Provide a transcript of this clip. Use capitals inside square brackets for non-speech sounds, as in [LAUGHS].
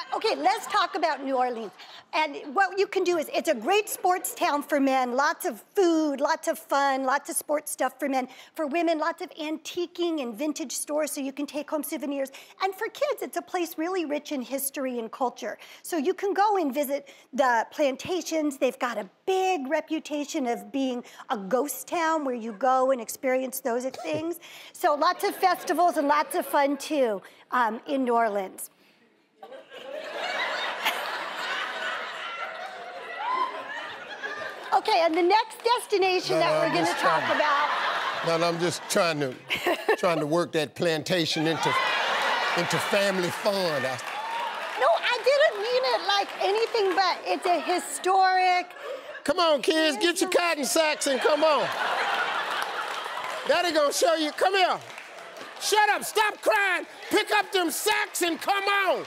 uh, okay, let's talk about New Orleans. And what you can do is, it's a great sports town for men. Lots of food, lots of fun, lots of sports stuff for men. For women, lots of antiquing and vintage stores so you can take home souvenirs. And for kids, it's a place really rich in history and culture. So you can go and visit the plantations. They've got a big reputation of being a ghost town where you go and experience those [LAUGHS] things. So lots of festivals and lots of fun too um, in New Orleans. Okay, and the next destination No, that no, we're going to talk to- about. No, no, I'm just trying to trying to work that plantation into into family fun. I, No, I didn't mean it like anything but it's a historic. come on, kids, get your cotton sacks and come on. Daddy gonna show you. Come here. Shut up. Stop crying. Pick up them sacks and come on.